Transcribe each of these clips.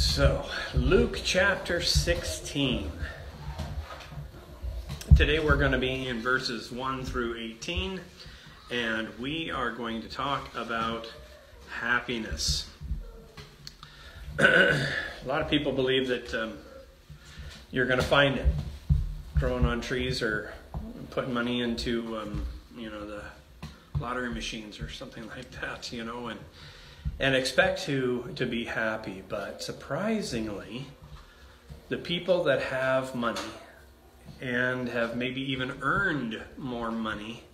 So, Luke chapter 16. Today we're going to be in verses 1 through 18, and we are going to talk about happiness. a lot of people believe that um, you're going to find it growing on trees or putting money into, um, you know, the lottery machines or something like that, you know, and and expect to to be happy. But surprisingly, the people that have money and have maybe even earned more money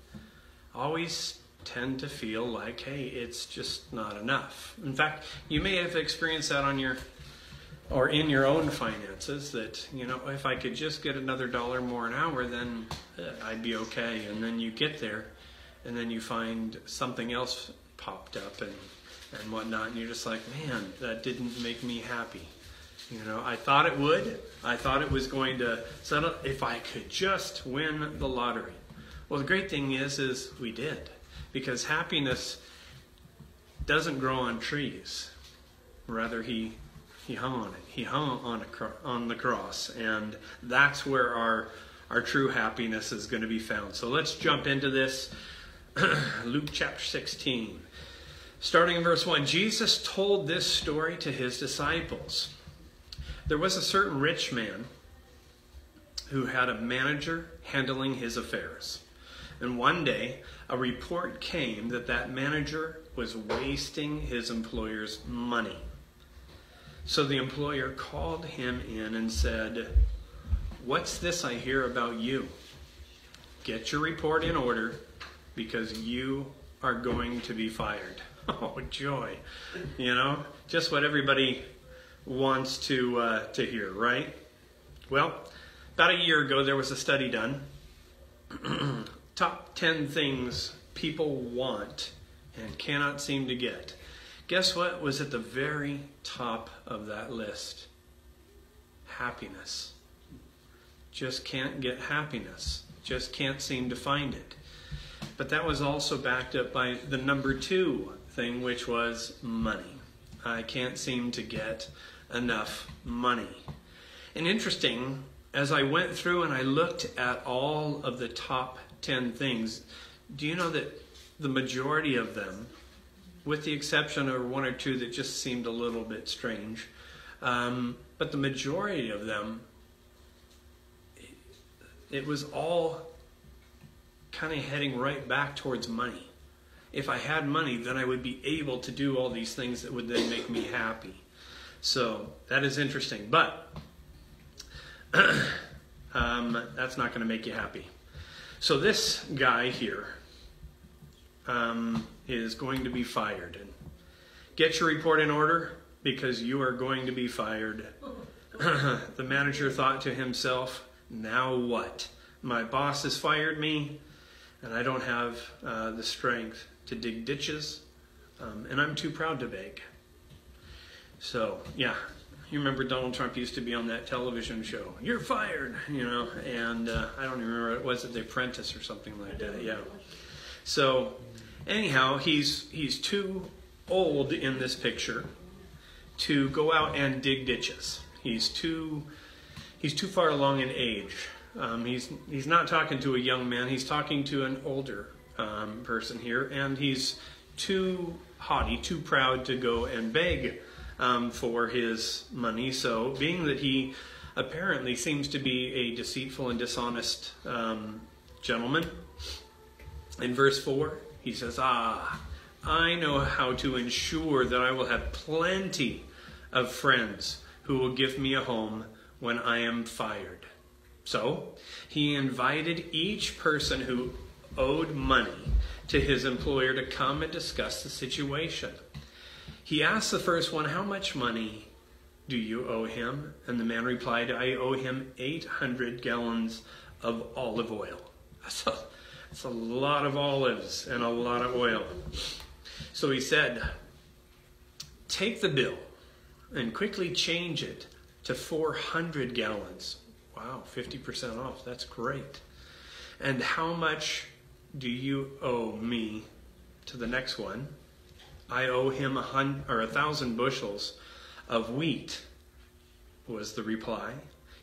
always tend to feel like, hey, it's just not enough. In fact, you may have experienced that on your or in your own finances that, you know, if I could just get another dollar more an hour, then uh, I'd be okay. And then you get there and then you find something else popped up and, and whatnot, and you're just like, man, that didn't make me happy. You know, I thought it would. I thought it was going to settle if I could just win the lottery. Well, the great thing is, is we did, because happiness doesn't grow on trees. Rather, he he hung on it. He hung on a, on the cross, and that's where our our true happiness is going to be found. So let's jump into this. Luke chapter 16. Starting in verse 1, Jesus told this story to his disciples. There was a certain rich man who had a manager handling his affairs. And one day, a report came that that manager was wasting his employer's money. So the employer called him in and said, What's this I hear about you? Get your report in order because you are going to be fired. Oh, joy. You know, just what everybody wants to, uh, to hear, right? Well, about a year ago, there was a study done. Top 10 things people want and cannot seem to get. Guess what was at the very top of that list? Happiness. Just can't get happiness. Just can't seem to find it. But that was also backed up by the number two thing, which was money. I can't seem to get enough money. And interesting, as I went through and I looked at all of the top 10 things, do you know that the majority of them, with the exception of one or two that just seemed a little bit strange, um, but the majority of them, it was all kind of heading right back towards money. If I had money, then I would be able to do all these things that would then make me happy. So that is interesting. But um, that's not going to make you happy. So this guy here um, is going to be fired. And get your report in order because you are going to be fired. the manager thought to himself, now what? My boss has fired me and I don't have uh, the strength to dig ditches, um, and I'm too proud to beg. So, yeah, you remember Donald Trump used to be on that television show, You're Fired, you know, and uh, I don't even remember, it was it The Apprentice or something like that, yeah. So, anyhow, he's, he's too old in this picture to go out and dig ditches. He's too, he's too far along in age. Um, he's he's not talking to a young man. He's talking to an older um, person here, and he's too haughty, too proud to go and beg um, for his money. So, being that he apparently seems to be a deceitful and dishonest um, gentleman, in verse four he says, "Ah, I know how to ensure that I will have plenty of friends who will give me a home when I am fired." So he invited each person who owed money to his employer to come and discuss the situation. He asked the first one, How much money do you owe him? And the man replied, I owe him 800 gallons of olive oil. That's a, that's a lot of olives and a lot of oil. So he said, Take the bill and quickly change it to 400 gallons Wow, 50% off. That's great. And how much do you owe me to the next one? I owe him a hundred or a thousand bushels of wheat was the reply.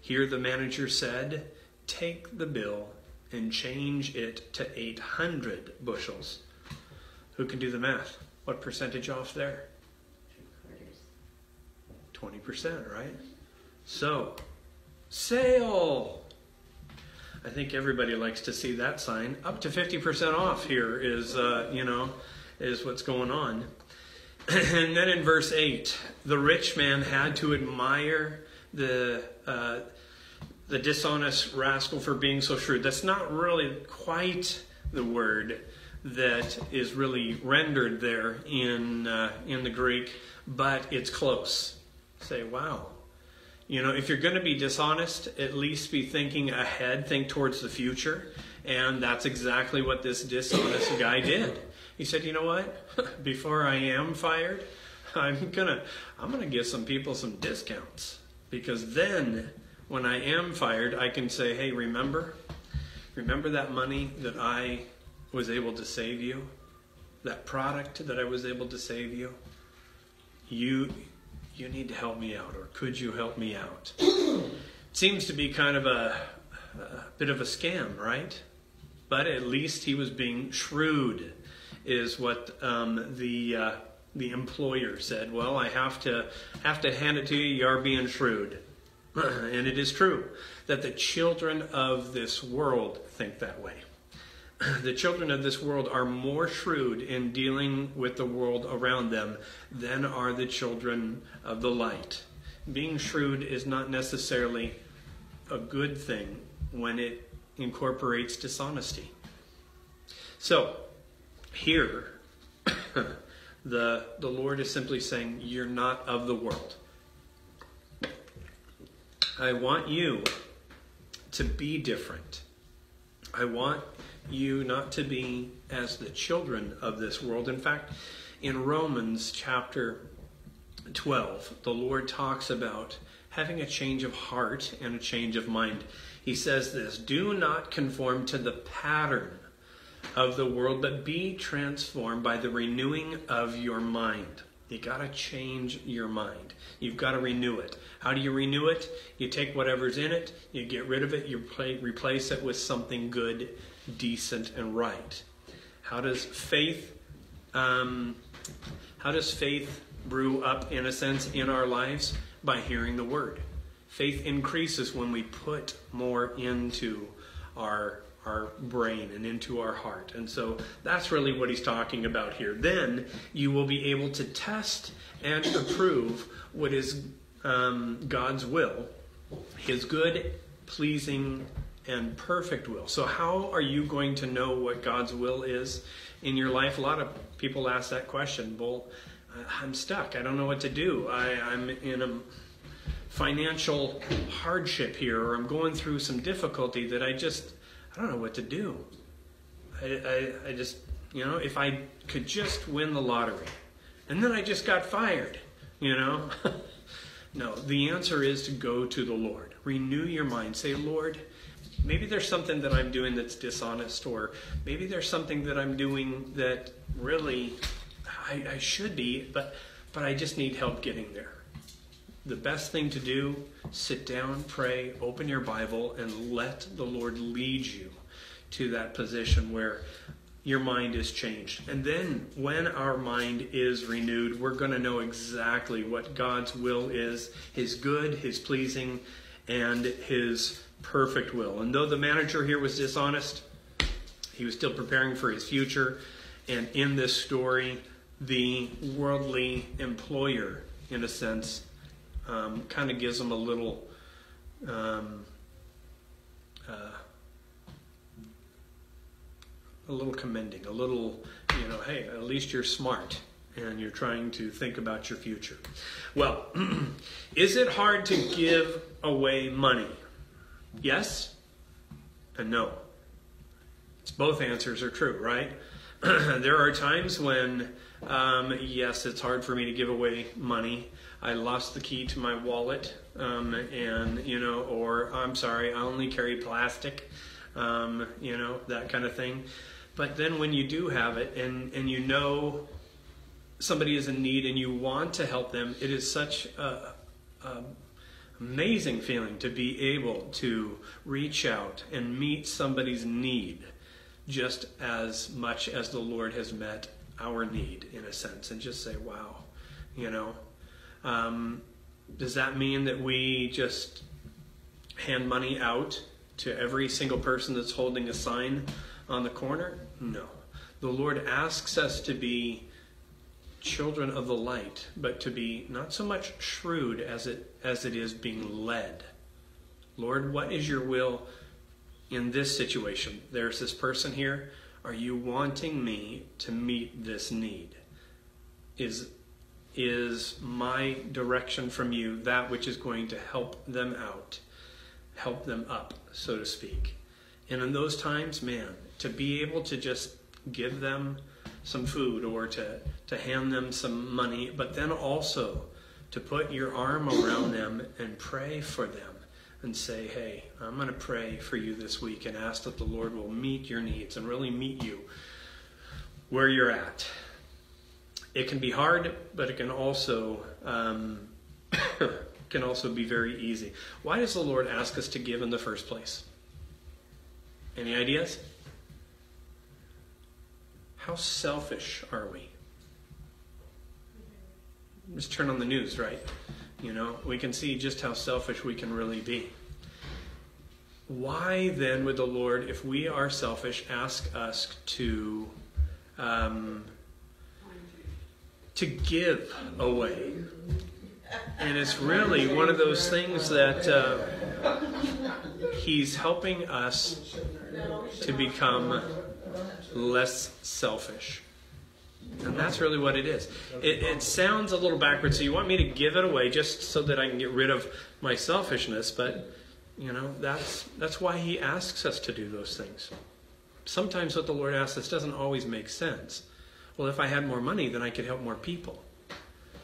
Here the manager said, Take the bill and change it to 800 bushels. Who can do the math? What percentage off there? 20%, right? So, sale! I think everybody likes to see that sign. Up to 50% off here is, uh, you know, is what's going on. and then in verse 8, the rich man had to admire the, uh, the dishonest rascal for being so shrewd. That's not really quite the word that is really rendered there in, uh, in the Greek, but it's close. Say, wow. You know, if you're going to be dishonest, at least be thinking ahead, think towards the future. And that's exactly what this dishonest guy did. He said, "You know what? Before I am fired, I'm going to I'm going to give some people some discounts because then when I am fired, I can say, "Hey, remember? Remember that money that I was able to save you? That product that I was able to save you? You you need to help me out or could you help me out?" Seems to be kind of a, a bit of a scam, right? But at least he was being shrewd is what um, the uh, the employer said. Well, I have to have to hand it to you. You are being shrewd, and it is true that the children of this world think that way. The children of this world are more shrewd in dealing with the world around them than are the children of the light. Being shrewd is not necessarily a good thing when it incorporates dishonesty. So, here, the, the Lord is simply saying, You're not of the world. I want you to be different. I want you not to be as the children of this world. In fact, in Romans chapter 12, the Lord talks about having a change of heart and a change of mind. He says this Do not conform to the pattern of the world, but be transformed by the renewing of your mind. You got to change your mind. You've got to renew it. How do you renew it? You take whatever's in it, you get rid of it, you replace it with something good, decent, and right. How does faith? Um, how does faith brew up, in a sense, in our lives? By hearing the word. Faith increases when we put more into our our brain and into our heart. And so that's really what he's talking about here. Then you will be able to test and approve what is um, God's will, his good, pleasing, and perfect will. So, how are you going to know what God's will is in your life? A lot of people ask that question. Well, I'm stuck. I don't know what to do. I, I'm in a financial hardship here, or I'm going through some difficulty that I just I don't know what to do. I, I, I just, you know, if I could just win the lottery. And then I just got fired, you know? no, the answer is to go to the Lord. Renew your mind. Say, Lord, maybe there's something that I'm doing that's dishonest, or maybe there's something that I'm doing that really I, I should be, but but I just need help getting there the best thing to do, sit down, pray, open your Bible, and let the Lord lead you to that position where your mind is changed. And then when our mind is renewed, we're going to know exactly what God's will is His good, His pleasing, and His perfect will. And though the manager here was dishonest, he was still preparing for his future. And in this story, the worldly employer, in a sense, um, kind of gives them a little um, uh, a little commending, a little, you know, hey, at least you're smart and you're trying to think about your future. Well, is it hard to give away money? Yes and no. It's both answers are true, right? there are times when, um, yes, it's hard for me to give away money. I lost the key to my wallet, um, and you know, or I'm sorry, I only carry plastic, um, you know, that kind of thing. But then when you do have it, and and you know somebody is in need, and you want to help them, it is such a, a amazing feeling to be able to reach out and meet somebody's need just as much as the Lord has met our need, in a sense, and just say, wow, you know. Um, does that mean that we just hand money out to every single person that's holding a sign on the corner? No. The Lord asks us to be children of the light, but to be not so much shrewd as it as it is being led. Lord, what is your will in this situation? There's this person here. Are you wanting me to meet this need? Is is my direction from you that which is going to help them out, help them up, so to speak? And in those times, man, to be able to just give them some food or to, to hand them some money, but then also to put your arm around them and pray for them and say, hey, I'm going to pray for you this week and ask that the Lord will meet your needs and really meet you where you're at. It can be hard, but it can also um, can also be very easy. Why does the Lord ask us to give in the first place? Any ideas? How selfish are we? Just turn on the news, right? You know, we can see just how selfish we can really be. Why then would the Lord, if we are selfish, ask us to um, to give away? And it's really one of those things that uh, He's helping us to become less selfish. And that's really what it is. It, it, sounds a little backwards. So you want me to give it away just so that I can get rid of my selfishness, but you know that's that's why He asks us to do those things. Sometimes what the Lord asks us doesn't always make sense. Well, if I had more money, then I could help more people.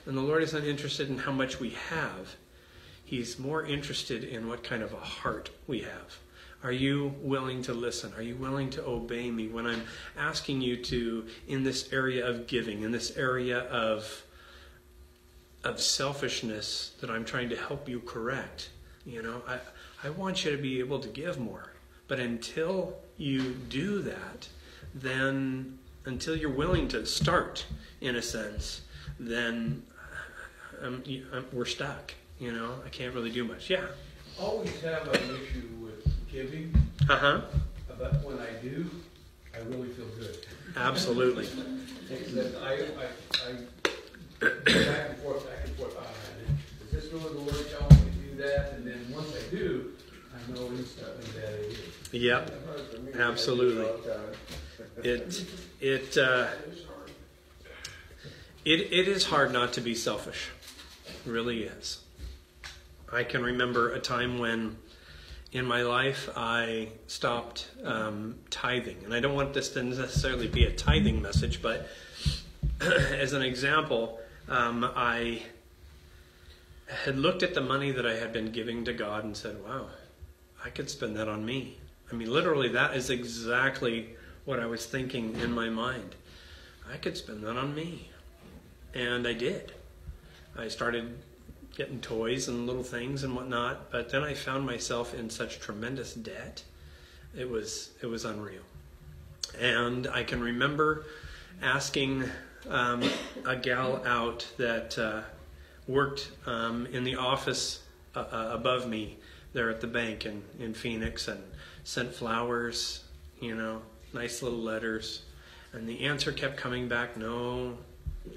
And the Lord isn't interested in how much we have. He's more interested in what kind of a heart we have. Are you willing to listen? Are you willing to obey me when I'm asking you to, in this area of giving, in this area of, of selfishness that I'm trying to help you correct? You know, I, I want you to be able to give more. But until you do that, then until you're willing to start, in a sense, then um, um, we're stuck. You know, I can't really do much. Yeah. Always have an issue giving. Uh huh. But when I do, I really feel good. Absolutely. I, I, I back and forth, back and forth. Oh, is this really the Lord telling me to do that? And then once I do, I know instantly that it is. Yep. Absolutely. It it uh, it it is hard not to be selfish. It really is. I can remember a time when in my life, I stopped um, tithing. And I don't want this to necessarily be a tithing message, but as an example, um, I had looked at the money that I had been giving to God and said, wow, I could spend that on me. I mean, literally, that is exactly what I was thinking in my mind. I could spend that on me. And I did. I started getting toys and little things and whatnot. But then I found myself in such tremendous debt. It was it was unreal. And I can remember asking um, a gal out that uh, worked um, in the office uh, uh, above me there at the bank in, in Phoenix and sent flowers, you know, nice little letters. And the answer kept coming back no,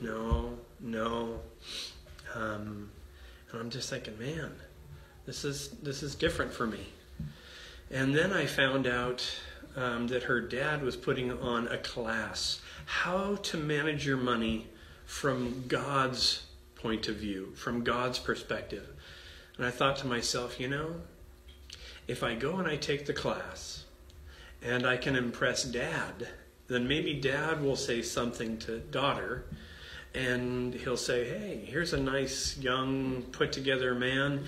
no, no. Um, and I'm just thinking, man, this is this is different for me. And then I found out um, that her dad was putting on a class, how to manage your money from God's point of view, from God's perspective. And I thought to myself, you know, if I go and I take the class and I can impress dad, then maybe dad will say something to daughter and he'll say, "Hey, here's a nice young put together man.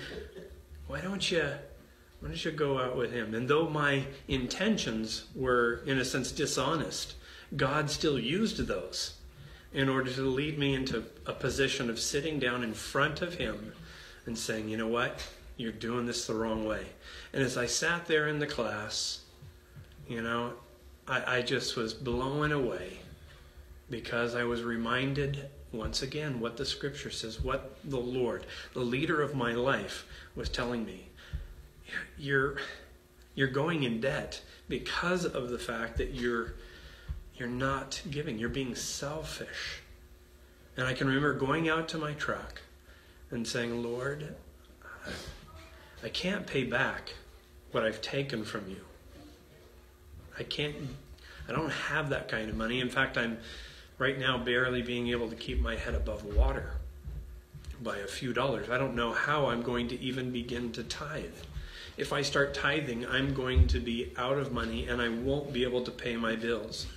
Why don't you why don't you go out with him?" And though my intentions were in a sense dishonest, God still used those in order to lead me into a position of sitting down in front of him and saying, "You know what? you're doing this the wrong way. And as I sat there in the class, you know, I, I just was blown away because I was reminded once again what the scripture says, what the Lord, the leader of my life, was telling me. You're you're going in debt because of the fact that you're you're not giving, you're being selfish. And I can remember going out to my truck and saying, Lord, I can't pay back what I've taken from you. I can't, I don't have that kind of money. In fact, I'm right now barely being able to keep my head above water by a few dollars. I don't know how I'm going to even begin to tithe. If I start tithing, I'm going to be out of money and I won't be able to pay my bills.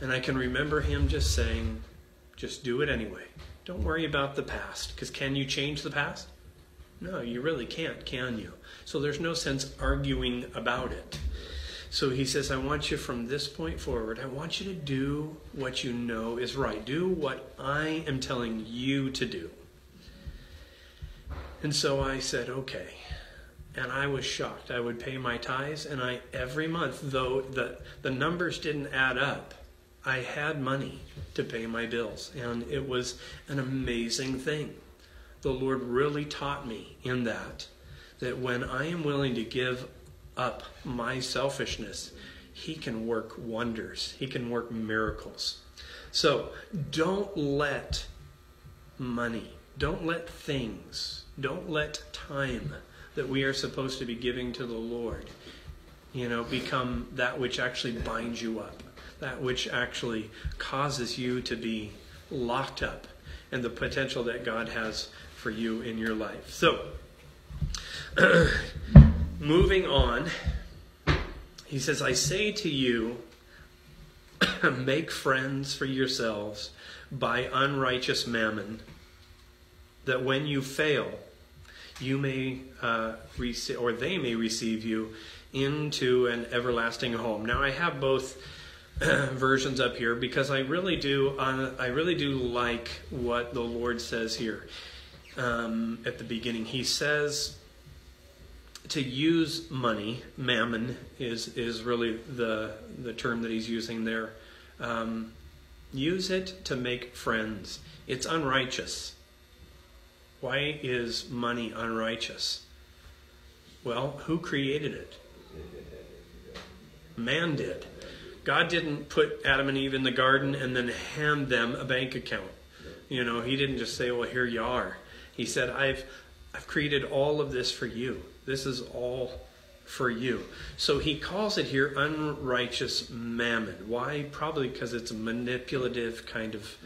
And I can remember him just saying, just do it anyway. Don't worry about the past. Because can you change the past? No, you really can't, can you? So there's no sense arguing about it. So he says, I want you from this point forward, I want you to do what you know is right. Do what I am telling you to do. And so I said, okay. And I was shocked. I would pay my tithes, and I every month, though the, the numbers didn't add up, I had money to pay my bills. And it was an amazing thing. The Lord really taught me in that, that when I am willing to give up my selfishness, He can work wonders, He can work miracles. So don't let money, don't let things, don't let time that we are supposed to be giving to the Lord, you know, become that which actually binds you up, that which actually causes you to be locked up and the potential that God has for you in your life. So, moving on, he says, I say to you, make friends for yourselves by unrighteous mammon, that when you fail, you may uh, receive, or they may receive you into an everlasting home. Now, I have both versions up here because I really do, uh, I really do like what the Lord says here um, at the beginning. He says to use money, mammon is is really the the term that he's using there. Um, use it to make friends. It's unrighteous. Why is money unrighteous? Well, who created it? Man did. God didn't put Adam and Eve in the garden and then hand them a bank account. You know, he didn't just say, "Well, here you are." He said, "I've I've created all of this for you. This is all for you." So he calls it here unrighteous mammon. Why? Probably because it's a manipulative kind of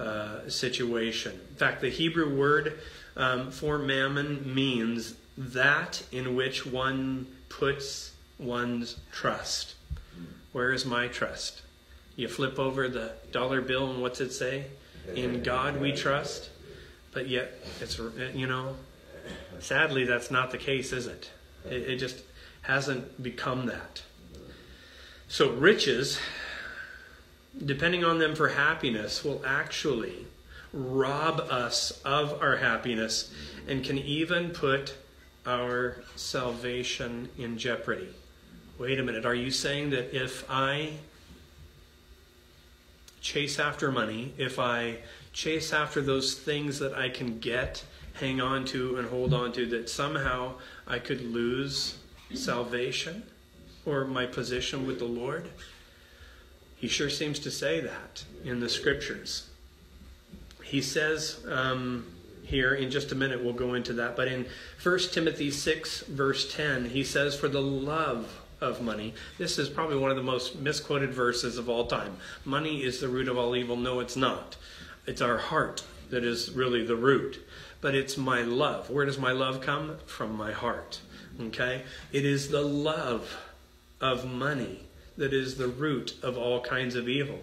uh, situation. In fact, the Hebrew word um, for mammon means that in which one puts one's trust. Where is my trust? You flip over the dollar bill, and what's it say? In God we trust. But yet, it's, you know, sadly, that's not the case, is it? It, it just hasn't become that. So, riches, depending on them for happiness, will actually rob us of our happiness and can even put our salvation in jeopardy. Wait a minute, are you saying that if I chase after money, if I chase after those things that I can get, hang on to, and hold on to, that somehow I could lose salvation or my position with the Lord? He sure seems to say that in the scriptures. He says um, here, in just a minute, we'll go into that, but in 1 Timothy 6, verse 10, he says, For the love of money. This is probably one of the most misquoted verses of all time. Money is the root of all evil. No, it's not. It's our heart that is really the root. But it's my love. Where does my love come? From my heart. Okay? It is the love of money that is the root of all kinds of evil.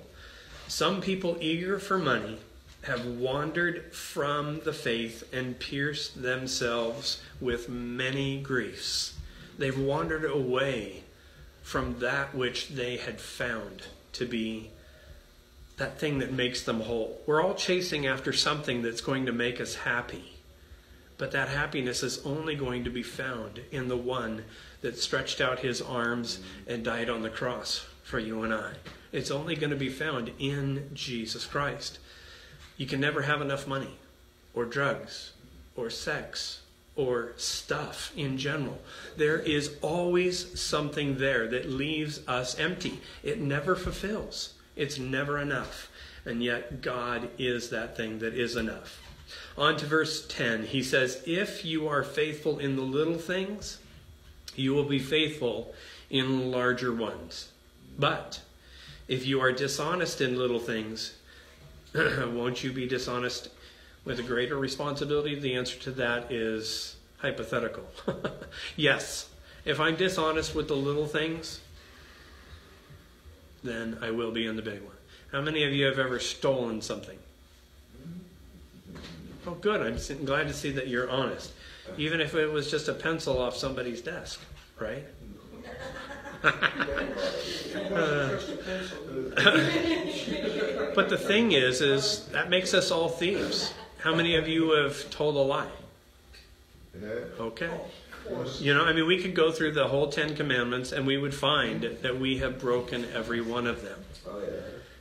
Some people eager for money have wandered from the faith and pierced themselves with many griefs. They've wandered away from that which they had found to be that thing that makes them whole. We're all chasing after something that's going to make us happy. But that happiness is only going to be found in the one that stretched out his arms and died on the cross for you and I. It's only going to be found in Jesus Christ. You can never have enough money or drugs or sex or stuff in general. There is always something there that leaves us empty. It never fulfills, it's never enough. And yet, God is that thing that is enough. On to verse 10. He says, If you are faithful in the little things, you will be faithful in larger ones. But if you are dishonest in little things, won't you be dishonest with a greater responsibility? The answer to that is hypothetical. yes. If I'm dishonest with the little things, then I will be in the big one. How many of you have ever stolen something? Oh, good. I'm glad to see that you're honest. Even if it was just a pencil off somebody's desk, right? uh, but the thing is, is that makes us all thieves. How many of you have told a lie? Okay. You know, I mean, we could go through the whole Ten Commandments and we would find that we have broken every one of them.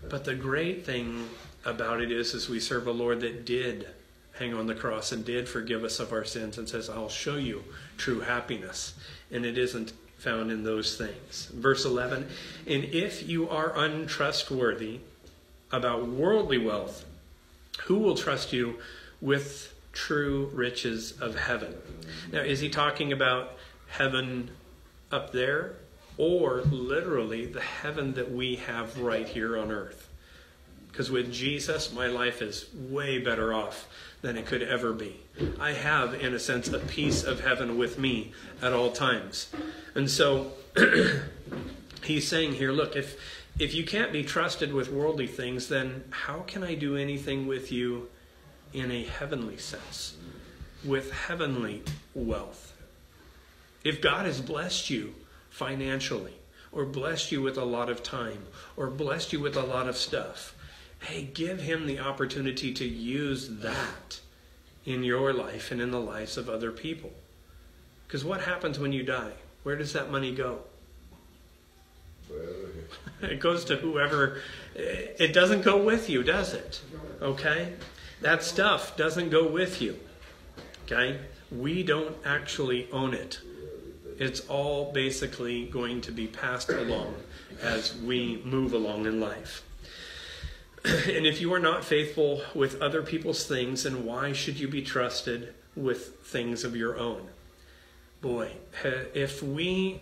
But the great thing about it is, is we serve a Lord that did hang on the cross and did forgive us of our sins and says, I'll show you true happiness. And it isn't found in those things. Verse 11, and if you are untrustworthy about worldly wealth, who will trust you with true riches of heaven? Now, is he talking about heaven up there or literally the heaven that we have right here on earth? Because with Jesus, my life is way better off than it could ever be. I have, in a sense, a piece of heaven with me at all times. And so he's saying here look, if, if you can't be trusted with worldly things, then how can I do anything with you in a heavenly sense, with heavenly wealth? If God has blessed you financially, or blessed you with a lot of time, or blessed you with a lot of stuff, hey, give him the opportunity to use that in your life and in the lives of other people. Because what happens when you die? Where does that money go? it goes to whoever. It doesn't go with you, does it? Okay? That stuff doesn't go with you. Okay? We don't actually own it. It's all basically going to be passed along as we move along in life. and if you are not faithful with other people's things, then why should you be trusted with things of your own? Boy, if we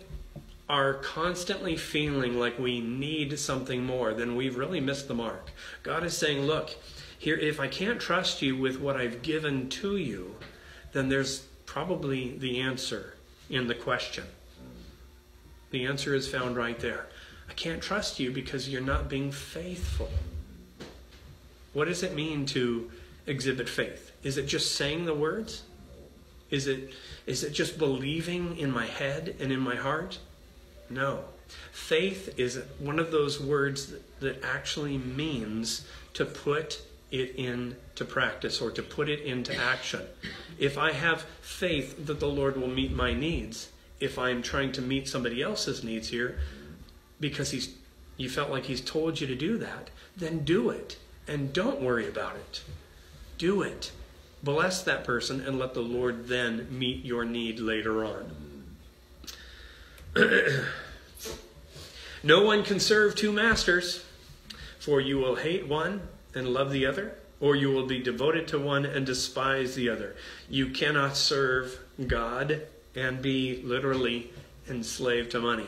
are constantly feeling like we need something more, then we've really missed the mark. God is saying, look, here, if I can't trust you with what I've given to you, then there's probably the answer in the question. The answer is found right there. I can't trust you because you're not being faithful. What does it mean to exhibit faith? Is it just saying the words? Is it, is it just believing in my head and in my heart? No. Faith is one of those words that, that actually means to put it into practice or to put it into action. If I have faith that the Lord will meet my needs, if I'm trying to meet somebody else's needs here because he's you felt like he's told you to do that, then do it. And don't worry about it. Do it. Bless that person and let the Lord then meet your need later on. no one can serve two masters, for you will hate one and love the other, or you will be devoted to one and despise the other. You cannot serve God and be literally enslaved to money.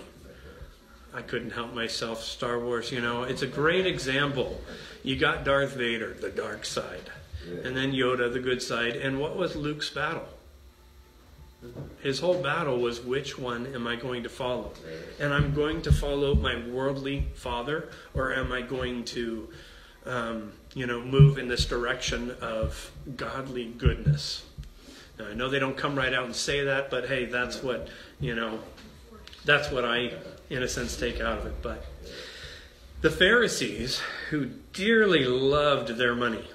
I couldn't help myself. Star Wars, you know, it's a great example. You got Darth Vader, the dark side, and then Yoda, the good side. And what was Luke's battle? His whole battle was which one am I going to follow? And I'm going to follow my worldly father, or am I going to, um, you know, move in this direction of godly goodness? Now, I know they don't come right out and say that, but hey, that's what, you know, that's what I in a sense, take out of it. But the Pharisees, who dearly loved their money,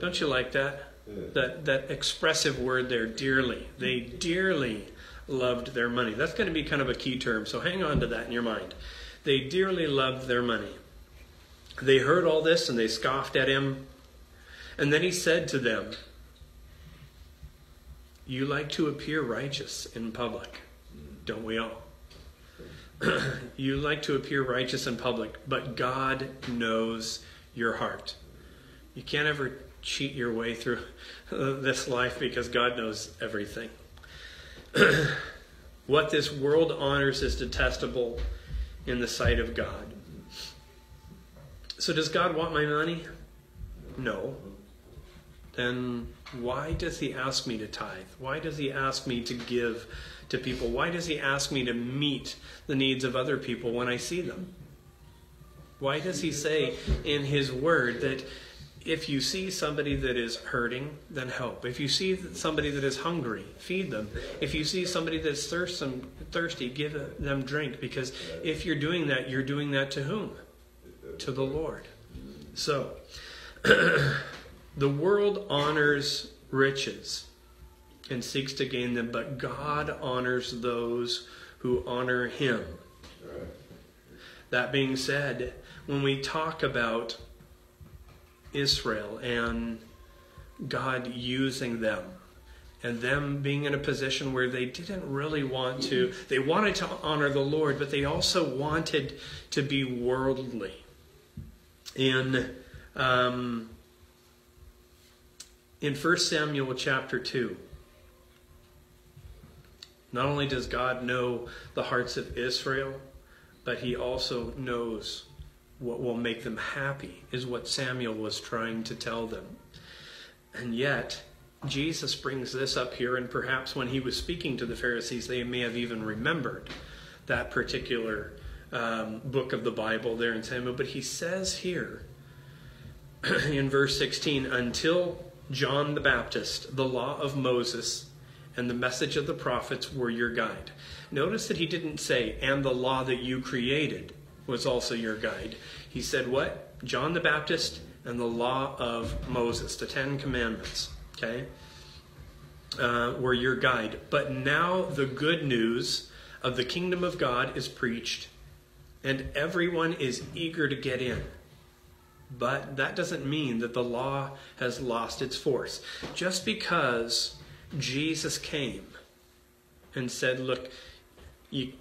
don't you like that? That, that expressive word there, dearly. They dearly loved their money. That's going to be kind of a key term, so hang on to that in your mind. They dearly loved their money. They heard all this and they scoffed at him. And then he said to them, You like to appear righteous in public, don't we all? you like to appear righteous in public, but God knows your heart. You can't ever cheat your way through this life because God knows everything. what this world honors is detestable in the sight of God. So, does God want my money? No. Then why does He ask me to tithe? Why does He ask me to give to people? Why does He ask me to meet the needs of other people when I see them? Why does He say in His Word that if you see somebody that is hurting, then help. If you see somebody that is hungry, feed them. If you see somebody that's thirsty, give them drink. Because if you're doing that, you're doing that to whom? To the Lord. So, the world honors riches and seeks to gain them, but God honors those who honor Him. That being said, when we talk about Israel and God using them and them being in a position where they didn't really want to they wanted to honor the lord but they also wanted to be worldly in um, in 1 samuel chapter 2 not only does god know the hearts of israel but he also knows what will make them happy, is what Samuel was trying to tell them. And yet, Jesus brings this up here, and perhaps when he was speaking to the Pharisees, they may have even remembered that particular um, book of the Bible there in Samuel. But he says here in verse 16, until John the Baptist, the law of Moses, and the message of the prophets were your guide. Notice that he didn't say, and the law that you created was also your guide. He said, What? John the Baptist and the law of Moses, the Ten Commandments, okay, uh, were your guide. But now the good news of the kingdom of God is preached, and everyone is eager to get in. But that doesn't mean that the law has lost its force. Just because Jesus came and said, Look, you,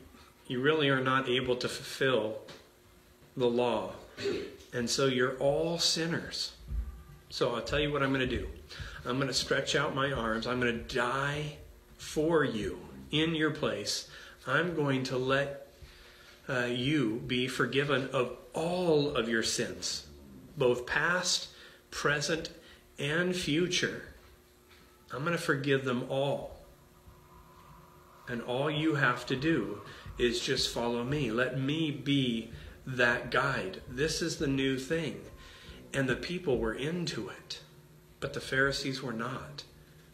you really are not able to fulfill the law. And so you're all sinners. So I'll tell you what I'm going to do. I'm going to stretch out my arms. I'm going to die for you in your place. I'm going to let uh, you be forgiven of all of your sins, both past, present, and future. I'm going to forgive them all. And all you have to do is just follow me. Let me be that guide. This is the new thing. And the people were into it, but the Pharisees were not.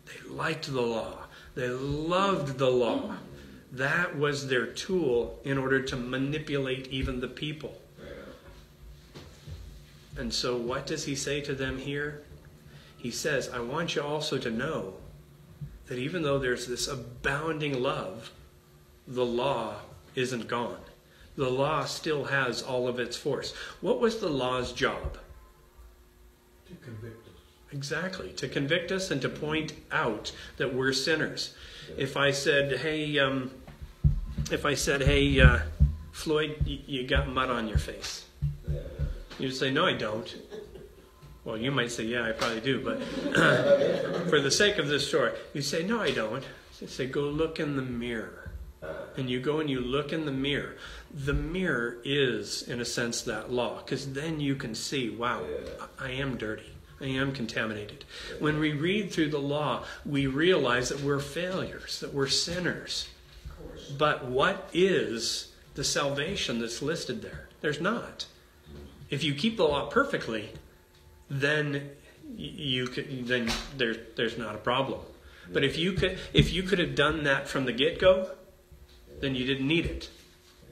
They liked the law, they loved the law. That was their tool in order to manipulate even the people. And so, what does he say to them here? He says, I want you also to know that even though there's this abounding love, the law isn't gone the law still has all of its force. What was the law's job? To convict us. Exactly, to convict us and to point out that we're sinners. If I said, "Hey, um, if I said, "Hey, uh, Floyd, you, you got mud on your face," you'd say, "No, I don't." Well, you might say, "Yeah, I probably do," but for the sake of this story, you say, "No, I don't." You say, "Go look in the mirror." and you go and you look in the mirror, the mirror is, in a sense, that law, because then you can see, wow, I am dirty. I am contaminated. When we read through the law, we realize that we're failures, that we're sinners. But what is the salvation that's listed there? There's not. If you keep the law perfectly, then you could, then there, there's not a problem. But if you could if you could have done that from the get go, then you didn't need it.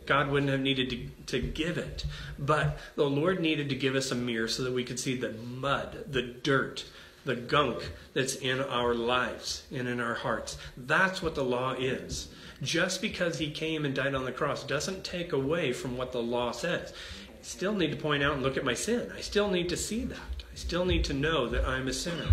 God wouldn't have needed to, to give it. But the Lord needed to give us a mirror so that we could see the mud, the dirt the gunk that's in our lives and in our hearts. That's what the law is. Just because he came and died on the cross doesn't take away from what the law says. I still need to point out and look at my sin. I still need to see that. I still need to know that I'm a sinner.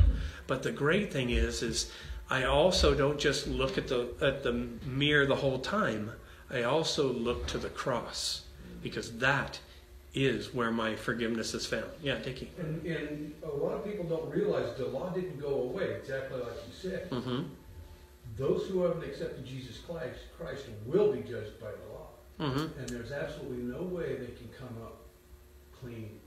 But the great thing is is I also don't just look at the at the mirror the whole time. I also look to the cross because that is where my forgiveness is found. Yeah, Dickie. And, and a lot of people don't realize the law didn't go away, exactly like you said. Mm-hmm. Those who haven't accepted Jesus Christ, Christ will be judged by the law. Mm-hmm. And there's absolutely no way they can come up clean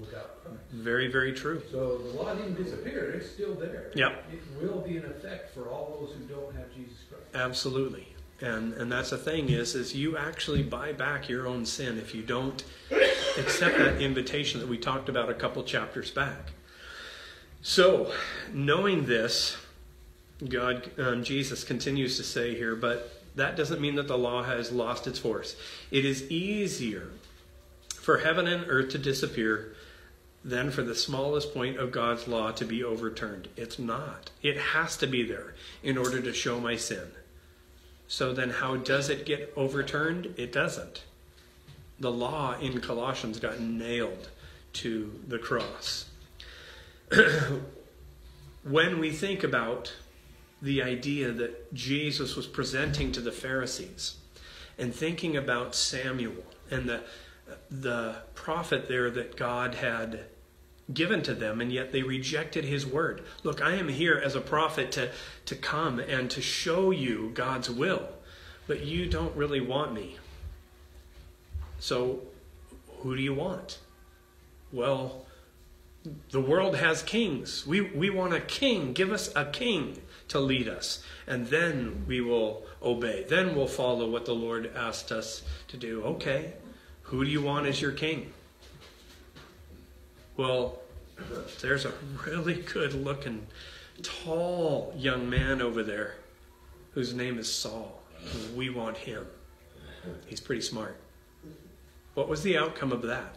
without Christ. Very, very true. So the law didn't disappear, it's still there. Yep. It will be in effect for all those who don't have Jesus Christ. Absolutely. And and that's the thing is is you actually buy back your own sin if you don't accept that invitation that we talked about a couple chapters back. So, knowing this, God um, Jesus continues to say here, but that doesn't mean that the law has lost its force. It is easier for heaven and earth to disappear than for the smallest point of God's law to be overturned. It's not. It has to be there in order to show my sin. So then, how does it get overturned? It doesn't. The law in Colossians got nailed to the cross. when we think about the idea that Jesus was presenting to the Pharisees and thinking about Samuel and the, the prophet there that God had given to them, and yet they rejected his word. Look, I am here as a prophet to, to come and to show you God's will, but you don't really want me. So, who do you want? Well, the world has kings. We, we want a king. Give us a king to lead us. And then we will obey. Then we'll follow what the Lord asked us to do. Okay, who do you want as your king? Well, there's a really good looking, tall young man over there whose name is Saul. We want him. He's pretty smart. What was the outcome of that?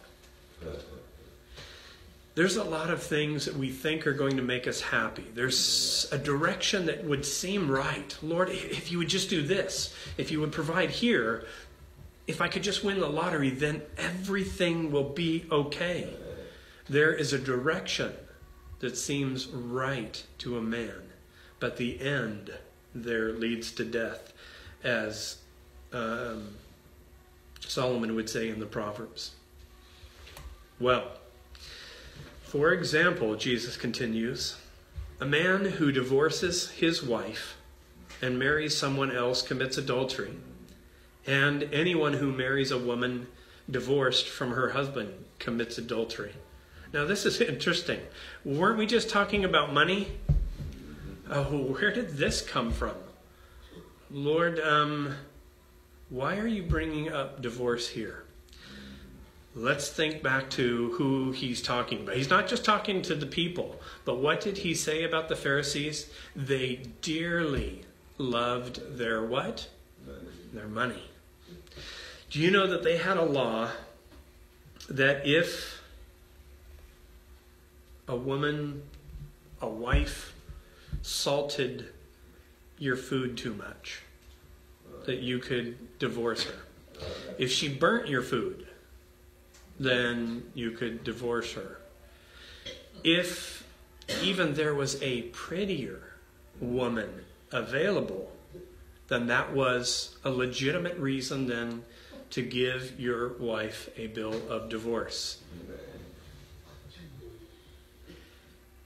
There's a lot of things that we think are going to make us happy. There's a direction that would seem right. Lord, if you would just do this, if you would provide here, if I could just win the lottery, then everything will be okay. There is a direction that seems right to a man, but the end there leads to death, as um, Solomon would say in the Proverbs. Well, for example, Jesus continues, a man who divorces his wife and marries someone else commits adultery, and anyone who marries a woman divorced from her husband commits adultery. Now, this is interesting. Weren't we just talking about money? Oh, where did this come from? Lord, um, why are you bringing up divorce here? Let's think back to who he's talking about. He's not just talking to the people, but what did he say about the Pharisees? They dearly loved their what? Their money. Do you know that they had a law that if a woman, a wife, salted your food too much, that you could divorce her. If she burnt your food, then you could divorce her. If even there was a prettier woman available, then that was a legitimate reason then to give your wife a bill of divorce.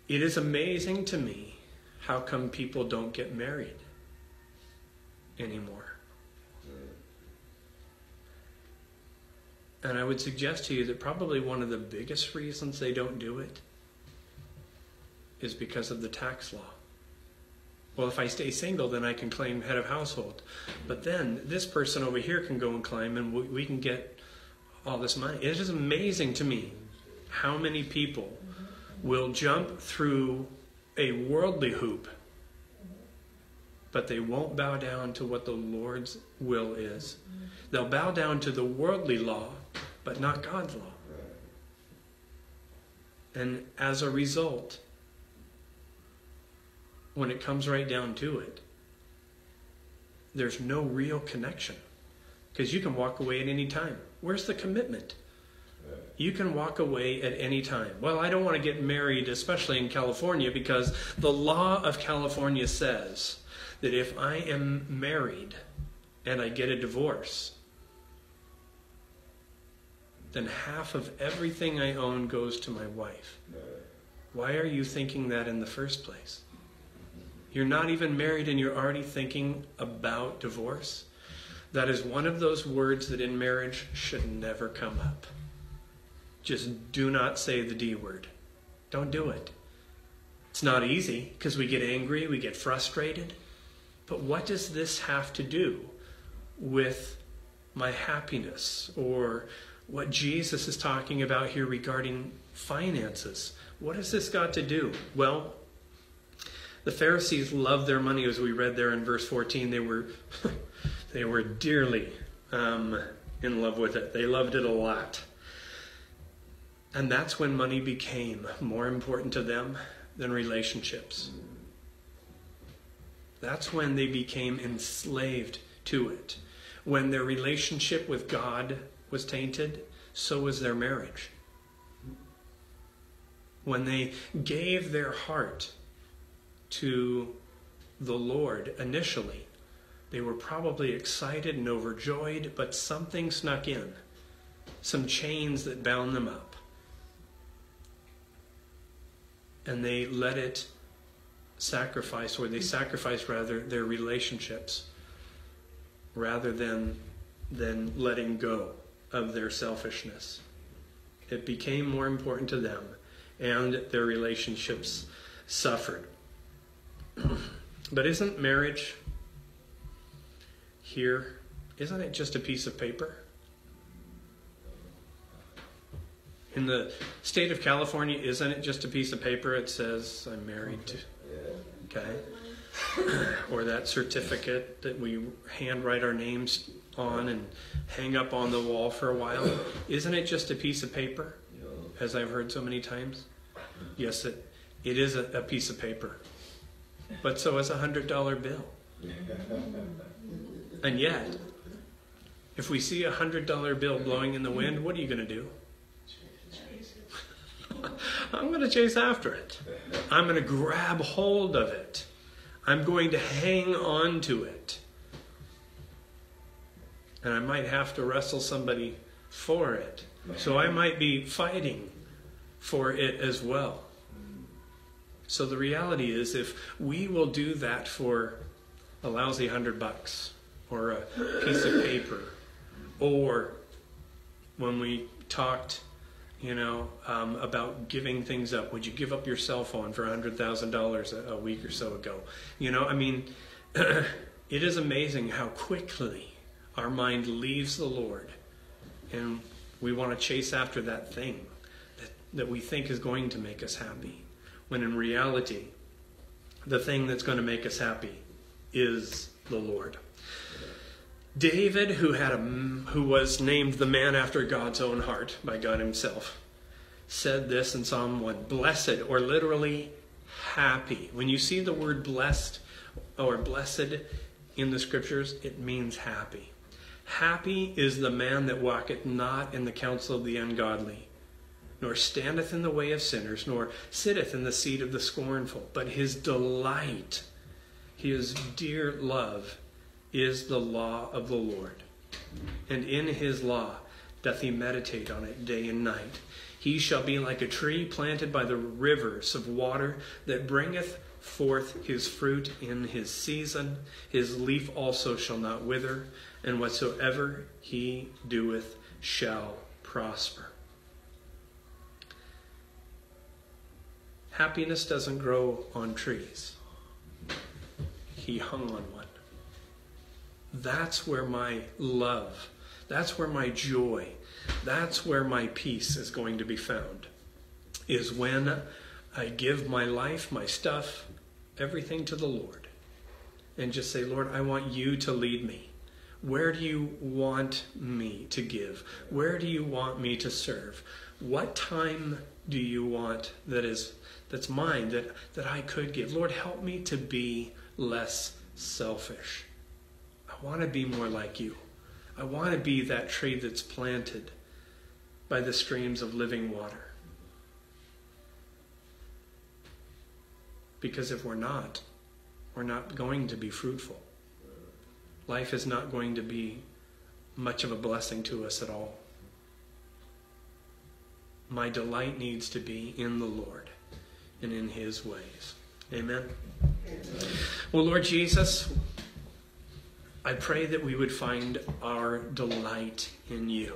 It is amazing to me how come people don't get married anymore. And I would suggest to you that probably one of the biggest reasons they don't do it is because of the tax law. Well, if I stay single, then I can claim head of household. But then this person over here can go and claim, and we, we can get all this money. It is amazing to me how many people will jump through a worldly hoop, but they won't bow down to what the Lord's will is. They'll bow down to the worldly law, but not God's law. And as a result, when it comes right down to it, there's no real connection. Because you can walk away at any time. Where's the commitment? You can walk away at any time. Well, I don't want to get married, especially in California, because the law of California says that if I am married and I get a divorce, then half of everything I own goes to my wife. Why are you thinking that in the first place? You're not even married and you're already thinking about divorce. That is one of those words that in marriage should never come up. Just do not say the D word. Don't do it. It's not easy because we get angry, we get frustrated. But what does this have to do with my happiness or what Jesus is talking about here regarding finances? What has this got to do? Well, the Pharisees loved their money, as we read there in verse 14. They were, they were dearly um, in love with it. They loved it a lot. And that's when money became more important to them than relationships. That's when they became enslaved to it. When their relationship with God was tainted, so was their marriage. When they gave their heart to the Lord initially, they were probably excited and overjoyed, but something snuck in. Some chains that bound them up and they let it sacrifice, or they sacrificed rather their relationships rather than than letting go of their selfishness. It became more important to them, and their relationships suffered. but isn't marriage here? Isn't it just a piece of paper? In the state of California, isn't it just a piece of paper? It says, I'm married to. Okay. or that certificate that we handwrite our names on and hang up on the wall for a while. Isn't it just a piece of paper? As I've heard so many times. Yes, it, it is a, a piece of paper. But so is a hundred dollar bill. And yet, if we see a hundred dollar bill blowing in the wind, what are you going to do? I'm going to chase after it. I'm going to grab hold of it. I'm going to hang on to it. And I might have to wrestle somebody for it. So I might be fighting for it as well. So the reality is, if we will do that for a lousy hundred bucks or a piece of paper, or when we talked you know, um, about giving things up. Would you give up your cell phone for $100,000 a week or so ago? You know, I mean, it is amazing how quickly our mind leaves the Lord and we want to chase after that thing that, that we think is going to make us happy. When in reality, the thing that's going to make us happy is the Lord. David, who had a, who was named the man after God's own heart by God Himself, said this in Psalm 1 Blessed, or literally happy. When you see the word blessed or blessed in the scriptures, it means happy. Happy is the man that walketh not in the counsel of the ungodly, nor standeth in the way of sinners, nor sitteth in the seat of the scornful, but his delight, his dear love, is the law of the Lord. And in his law doth he meditate on it day and night. He shall be like a tree planted by the rivers of water that bringeth forth his fruit in his season. His leaf also shall not wither, and whatsoever he doeth shall prosper. Happiness doesn't grow on trees. He hung on one. That's where my love, that's where my joy, that's where my peace is going to be found. Is when I give my life, my stuff, everything to the Lord. And just say, Lord, I want you to lead me. Where do you want me to give? Where do you want me to serve? What time do you want that is that's mine that that I could give? Lord, help me to be less selfish. I want to be more like you. I want to be that tree that's planted by the streams of living water. Because if we're not, we're not going to be fruitful. Life is not going to be much of a blessing to us at all. My delight needs to be in the Lord and in His ways. Amen. Well, Lord Jesus, I pray that we would find our delight in you,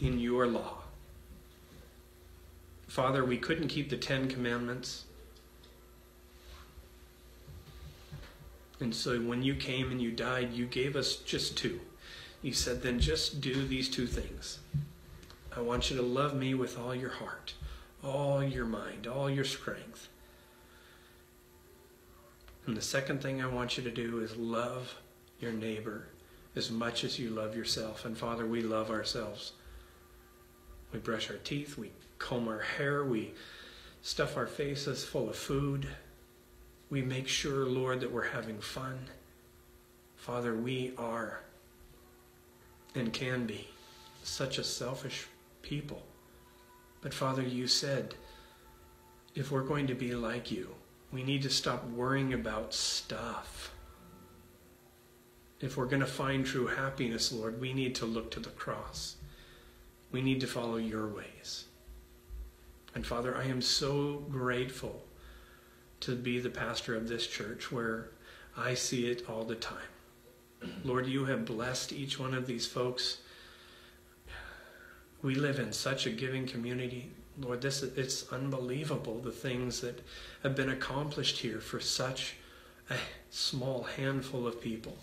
in your law. Father, we couldn't keep the Ten Commandments. And so when you came and you died, you gave us just two. You said, then just do these two things. I want you to love me with all your heart, all your mind, all your strength. And the second thing I want you to do is love your neighbor as much as you love yourself. And Father, we love ourselves. We brush our teeth, we comb our hair, we stuff our faces full of food. We make sure, Lord, that we're having fun. Father, we are and can be such a selfish people. But Father, you said if we're going to be like you, we need to stop worrying about stuff. If we're going to find true happiness, Lord, we need to look to the cross. We need to follow your ways. And Father, I am so grateful to be the pastor of this church where I see it all the time. Lord, you have blessed each one of these folks. We live in such a giving community. Lord, this it's unbelievable the things that have been accomplished here for such a small handful of people.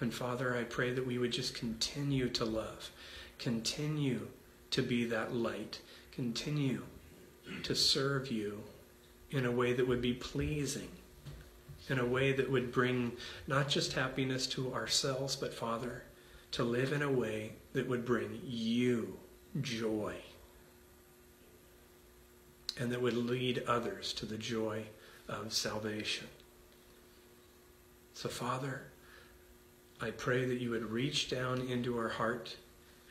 And Father, I pray that we would just continue to love, continue to be that light, continue to serve you in a way that would be pleasing, in a way that would bring not just happiness to ourselves, but Father, to live in a way that would bring you joy and that would lead others to the joy of salvation. So, Father, I pray that you would reach down into our heart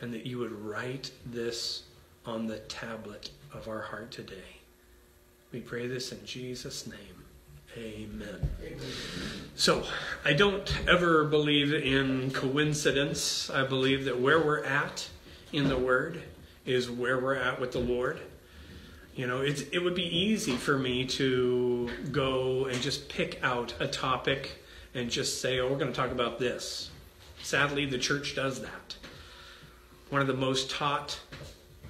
and that you would write this on the tablet of our heart today. We pray this in Jesus' name. Amen. So, I don't ever believe in coincidence. I believe that where we're at in the Word is where we're at with the Lord. You know, it's, it would be easy for me to go and just pick out a topic and just say, oh, we're going to talk about this. Sadly, the church does that. One of the most taught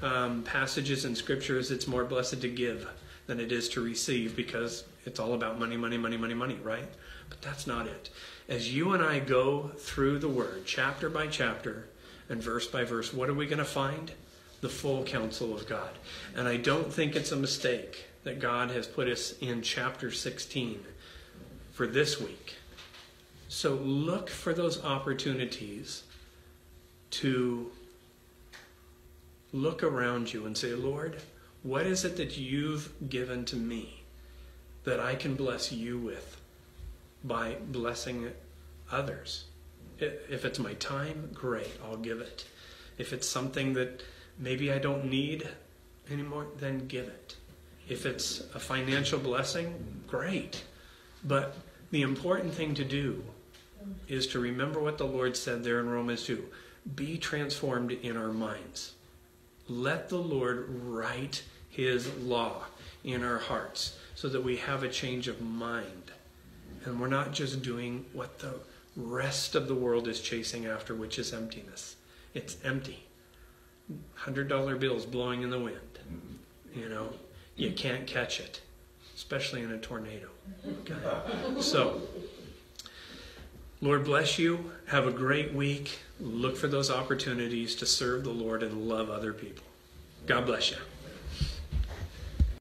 um, passages in Scripture is it's more blessed to give than it is to receive because it's all about money, money, money, money, money, right? But that's not it. As you and I go through the Word, chapter by chapter and verse by verse, what are we going to find? The full counsel of God. And I don't think it's a mistake that God has put us in chapter 16 for this week. So look for those opportunities to look around you and say, Lord, what is it that you've given to me that I can bless you with by blessing others? If it's my time, great, I'll give it. If it's something that maybe I don't need anymore, then give it. If it's a financial blessing, great. But the important thing to do is to remember what the Lord said there in Romans 2 be transformed in our minds. Let the Lord write his law in our hearts so that we have a change of mind. And we're not just doing what the rest of the world is chasing after, which is emptiness. It's empty. $100 bills blowing in the wind. You know, you can't catch it, especially in a tornado. Okay. So, Lord bless you. Have a great week. Look for those opportunities to serve the Lord and love other people. God bless you.